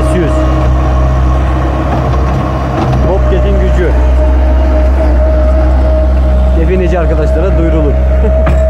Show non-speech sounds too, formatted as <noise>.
S100 Bobcat'in gücü. Evin arkadaşlara duyurulur. <laughs>